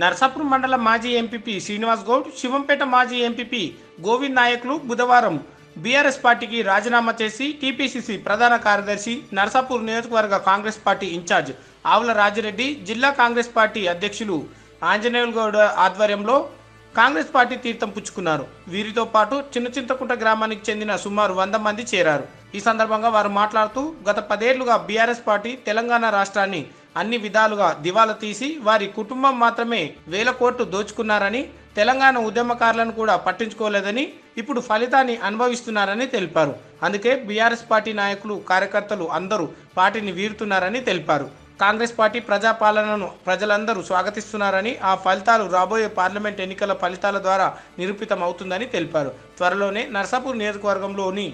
నర్సాపూర్ మండల మాజీ ఎంపీపీ శ్రీనివాస్ గౌడ్ శివంపేట మాజీ ఎంపీపీ గోవింద్ నాయకులు బుధవారం బీఆర్ఎస్ పార్టీకి రాజీనామా చేసి టీపీసీసీ ప్రధాన కార్యదర్శి నర్సాపూర్ నియోజకవర్గ కాంగ్రెస్ పార్టీ ఇన్ఛార్జ్ ఆవుల రాజిరెడ్డి జిల్లా కాంగ్రెస్ పార్టీ అధ్యక్షులు ఆంజనేయులగౌడ్ ఆధ్వర్యంలో కాంగ్రెస్ పార్టీ తీర్థం పుచ్చుకున్నారు. వీరితో పాటు చిన్న చింతకుంట గ్రామానికి చెందిన సుమారు వంద మంది చేరారు. ఈ సందర్భంగా వారు మాట్లాడుతూ గత పదేళ్ళుగా బీఆర్ఎస్ పార్టీ తెలంగాణ రాష్ట్రాన్ని అన్ని విధాలుగా దివాలా తీసి వారి కుటుంబం మాత్రమే వేల కోట్లు దోచుకున్నారని తెలంగాణ ఉద్యమకారులను కూడా పట్టించుకోలేదని ఇప్పుడు ఫలితాన్ని అనుభవిస్తున్నారని తెలిపారు. అందుకే బీఆర్ఎస్ పార్టీ నాయకులు కార్యకర్తలు అందరూ పార్టీని వీరుతున్నారని తెలిపారు. కాంగ్రెస్ పార్టీ ప్రజాపాలనను ప్రజలందరూ స్వాగతిస్తున్నారని ఆ ఫలితాలు రాబోయే పార్లమెంట్ ఎన్నికల ఫలితాల ద్వారా నిరూపితమవుతుందని తెలిపారు. త్వరలోనే నర్సాపూర్ నియోజకవర్గంలోని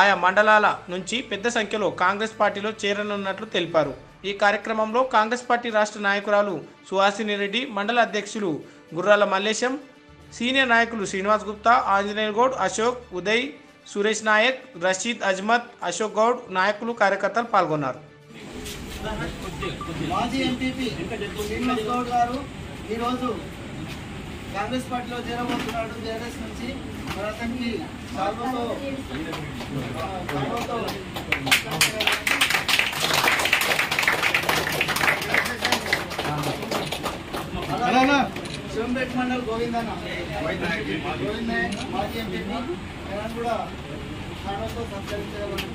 ఆయా మండలాల నుంచి పెద్ద సంఖ్యలో కాంగ్రెస్ పార్టీలో చేరనున్నట్లు తెలిపారు. ఈ కార్యక్రమంలో కాంగ్రెస్ పార్టీ రాష్ట్ర నాయకురాలు సుహాసిని రెడ్డి మండల అధ్యక్షులు గుర్రాల మల్లేశం సీనియర్ నాయకులు శ్రీనివాస్ గుప్తా ఆంజనేయ గౌడ్ అశోక్ ఉదయ్ సురేష్ నాయక్ రషీద్ అజ్మత్ అశోక్ గౌడ్ నాయకులు కార్యకర్తలు పాల్గొన్నారు. మాజీ ఎంపీపీ శ్రీనివాస్ గౌడ్ గారు ఈరోజు కాంగ్రెస్ పార్టీలో చేరబోతున్నాడు బీఆర్ఎస్ నుంచి. అతనికి సాల్వతో సాల్వతో శివంపేట మండల్ గోవిందన్న. గోవింద మాజీ ఎంపీపీ ఆయన కూడా చాలాతో సత్కరించగలను